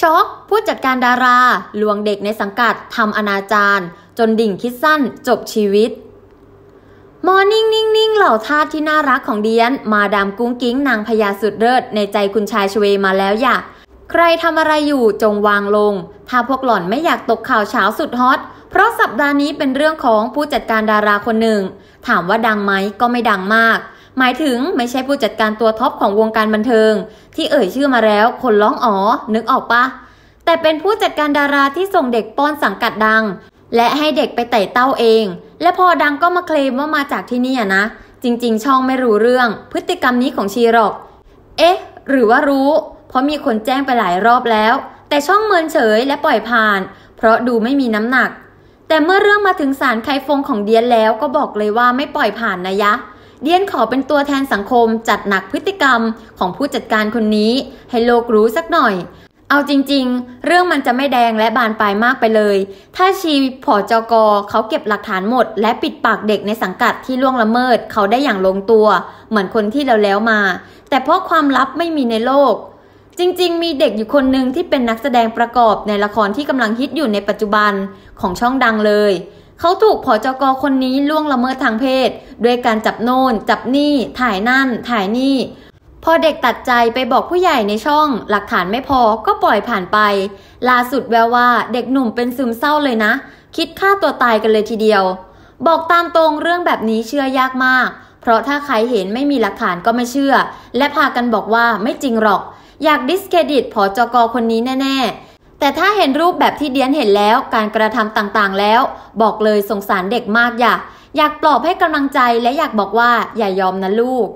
ช็อกผู้จัดการดารา ลวงเด็กในสังกัดทำอนาจารจนดิ่งคิดสั้นจบชีวิต morning นิ่งนิ่งเหล่าทาสที่น่ารักของเดียน มาดามกุ้งกิ้งนางพญาสุดเลิศในใจคุณชายชเวมาแล้วอย่าใครทำอะไรอยู่จงวางลง ถ้าพวกหล่อนไม่อยากตกข่าวเช้าสุดฮอต เพราะสัปดาห์นี้เป็นเรื่องของผู้จัดการดาราคนหนึ่ง ถามว่าดังไหมก็ไม่ดังมาก หมายถึงไม่ใช่ผู้จัดการตัวท็อปของวงการบันเทิง ที่เอ่ยชื่อมาแล้วคนร้องอ๋อ นึกออกปะแต่เป็นผู้จัดการดาราที่ส่งเด็กป้อนสังกัดดัง และให้เด็กไปไต่เต้าเอง และพอดังก็มาเคลมว่ามาจากที่นี่อะนะ จริง ๆ ช่องไม่รู้เรื่อง พฤติกรรมนี้ของชีหรอก เอ๊ะ หรือว่ารู้ เพราะมีคนแจ้งไปหลายรอบแล้ว แต่ช่องเมินเฉยและปล่อยผ่าน เพราะดูไม่มีน้ำหนัก แต่เมื่อเรื่องมาถึงสารไคฟงของเดียนแล้วก็บอกเลยว่าไม่ปล่อยผ่านนะยะ เดียนขอเป็นตัวแทนสังคมจัดหนักพฤติกรรมของผู้จัดการคนนี้ ให้โลกรู้สักหน่อย เอาจริงๆ เรื่องมันจะไม่แดงและบานปลายมากไปเลย ถ้าชีผอจกเขาเก็บหลักฐานหมด และปิดปากเด็กในสังกัดที่ล่วงละเมิดเขาได้อย่างลงตัว เหมือนคนที่แล้วแล้วมา แต่เพราะความลับไม่มีในโลกจริง ๆ มีเด็กอยู่คนหนึ่งที่เป็นนักแสดงประกอบในละครที่กำลังฮิตอยู่ในปัจจุบันของช่องดังเลย เขาถูกผอจกคนนี้ล่วงละเมิดทางเพศ ด้วยการจับโน่น จับนี่ ถ่ายนั่น ถ่ายนี่ พอเด็กตัดใจไปบอกผู้ใหญ่ในช่อง หลักฐานไม่พอก็ปล่อยผ่านไป ล่าสุดแววว่าเด็กหนุ่มเป็นซึมเศร้าเลยนะ คิดฆ่าตัวตายกันเลยทีเดียว บอกตามตรงเรื่องแบบนี้เชื่อยากมาก เพราะถ้าใครเห็นไม่มีหลักฐานก็ไม่เชื่อ และพากันบอกว่าไม่จริงหรอก อยากดิสเครดิตผอจกคนนี้แน่ ๆ แต่ถ้าเห็นรูปแบบที่เดียนเห็นแล้วการกระทำต่างๆแล้ว บอกเลยสงสารเด็กมากอย่าอยากปลอบให้กำลังใจและอยากบอกว่าอย่ายอมนะลูก